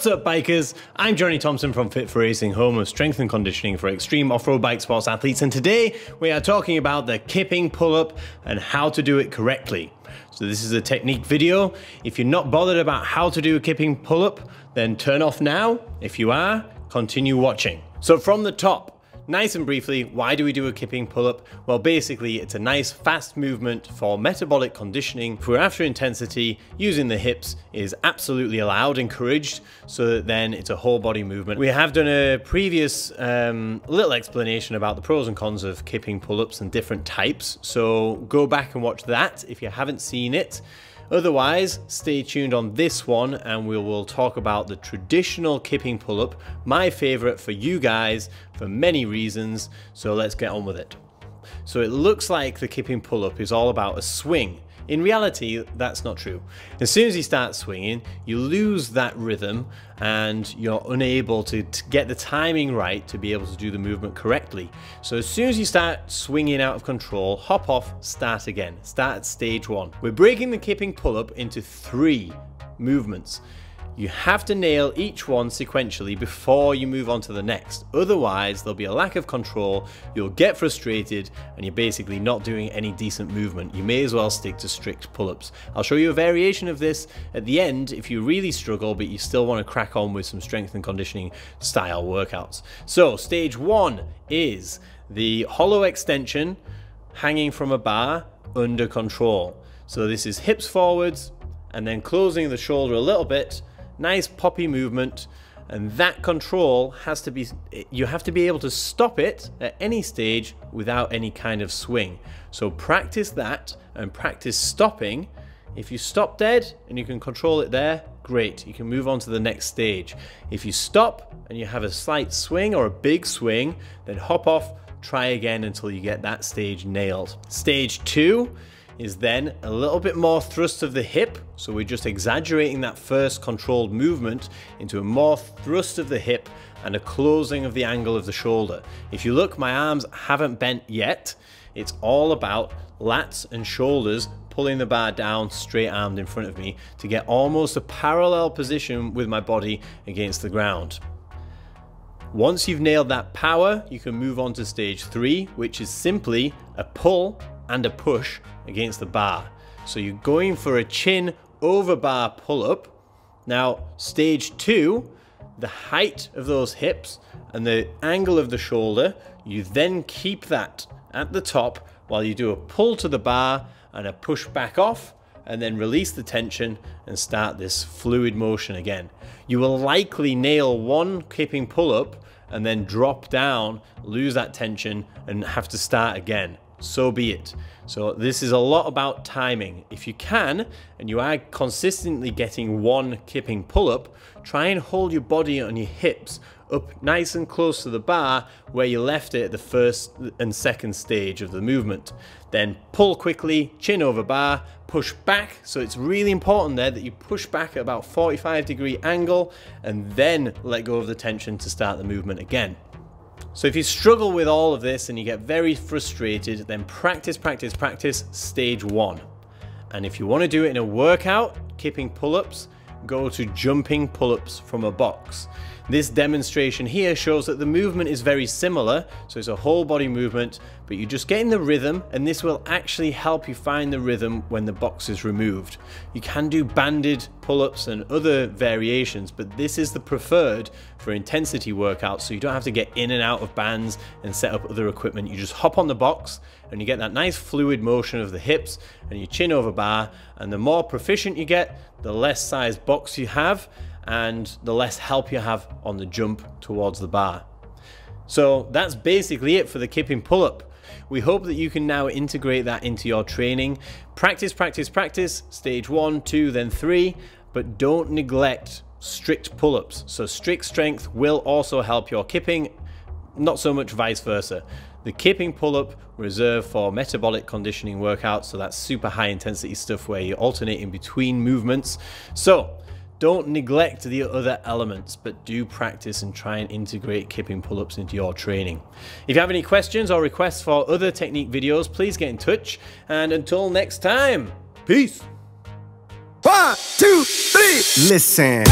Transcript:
What's up, bikers? I'm Johnny Thompson from Fit4Racing, home of strength and conditioning for extreme off road bike sports athletes, and today we are talking about the kipping pull up and how to do it correctly. So, this is a technique video. If you're not bothered about how to do a kipping pull up, then turn off now. If you are, continue watching. So, from the top, Nice and briefly, why do we do a kipping pull-up? Well, basically, it's a nice fast movement for metabolic conditioning. For after intensity, using the hips is absolutely allowed, encouraged, so that then it's a whole body movement. We have done a previous um, little explanation about the pros and cons of kipping pull-ups and different types, so go back and watch that if you haven't seen it. Otherwise, stay tuned on this one and we will talk about the traditional kipping pull-up, my favorite for you guys for many reasons, so let's get on with it. So it looks like the kipping pull-up is all about a swing. In reality, that's not true. As soon as you start swinging, you lose that rhythm and you're unable to, to, get the timing right to be able to do the movement correctly. So as soon as you start swinging out of control, hop off, start again. Start at stage one. We're breaking the kipping pull-up into three movements. You have to nail each one sequentially before you move on to the next. Otherwise, there'll be a lack of control, you'll get frustrated, and you're basically not doing any decent movement. You may as well stick to strict pull-ups. I'll show you a variation of this at the end if you really struggle, but you still want to crack on with some strength and conditioning style workouts. So, stage one is the hollow extension hanging from a bar under control. So this is hips forwards and then closing the shoulder a little bit nice poppy movement and that control has to be you have to be able to stop it at any stage without any kind of swing. So practice that and practice stopping. If you stop dead and you can control it there great. You can move on to the next stage. If you stop and you have a slight swing or a big swing then hop off try again until you get that stage nailed. Stage two is then a little bit more thrust of the hip. So we're just exaggerating that first controlled movement into a more thrust of the hip and a closing of the angle of the shoulder. If you look, my arms haven't bent yet. It's all about lats and shoulders pulling the bar down straight armed in front of me to get almost a parallel position with my body against the ground. Once you've nailed that power, you can move on to stage three, which is simply a pull and a push against the bar. So you're going for a chin over bar pull up. Now, stage two, the height of those hips and the angle of the shoulder, you then keep that at the top while you do a pull to the bar and a push back off and then release the tension and start this fluid motion again. You will likely nail one kipping pull up and then drop down, lose that tension and have to start again so be it. So this is a lot about timing. If you can, and you are consistently getting one kipping pull-up, try and hold your body on your hips up nice and close to the bar where you left it at the first and second stage of the movement. Then pull quickly, chin over bar, push back. So it's really important there that you push back at about 45 degree angle and then let go of the tension to start the movement again. So if you struggle with all of this and you get very frustrated, then practice, practice, practice stage one. And if you want to do it in a workout, kipping pull-ups, go to jumping pull-ups from a box. This demonstration here shows that the movement is very similar, so it's a whole body movement, but you just get in the rhythm and this will actually help you find the rhythm when the box is removed. You can do banded pull-ups and other variations, but this is the preferred for intensity workouts, so you don't have to get in and out of bands and set up other equipment. You just hop on the box and you get that nice fluid motion of the hips and your chin over bar, and the more proficient you get, the less size box you have, and the less help you have on the jump towards the bar. So that's basically it for the kipping pull-up. We hope that you can now integrate that into your training. Practice, practice, practice, stage one, two, then three, but don't neglect strict pull-ups. So strict strength will also help your kipping, not so much vice versa. The kipping pull-up reserved for metabolic conditioning workouts, so that's super high intensity stuff where you're alternating between movements. So Don't neglect the other elements, but do practice and try and integrate kipping pull ups into your training. If you have any questions or requests for other technique videos, please get in touch. And until next time, peace. One, two, three. Listen.